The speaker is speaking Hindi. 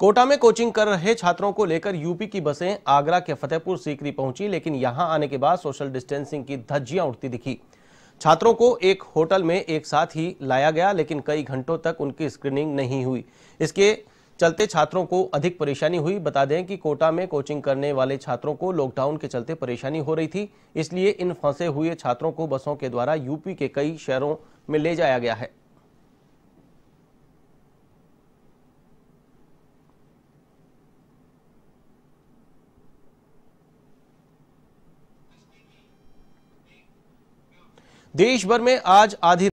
कोटा में कोचिंग कर रहे छात्रों को लेकर यूपी की बसें आगरा के फतेहपुर सीकरी पहुँची, लेकिन यहाँ आने के बाद सोशल डिस्टेंसिंग की धज्जियाँ उठती दिखी। छात्रों को एक होटल में एक साथ ही लाया गया, लेकिन कई घंटों तक उनकी स्क्रीनिंग नहीं हुई। इसके चलते छात्रों को अधिक परेशानी हुई। बता दें कि कोटा में कोचिंग करने वाले छात्रों को लॉकडाउन के चलते परेशानी हो रही थी, इसलिए इन फंसे हुए छात्रों को बसों के द्वारा यूपी के कई शहरों में ले जाया गया है। देश भर में आज आधी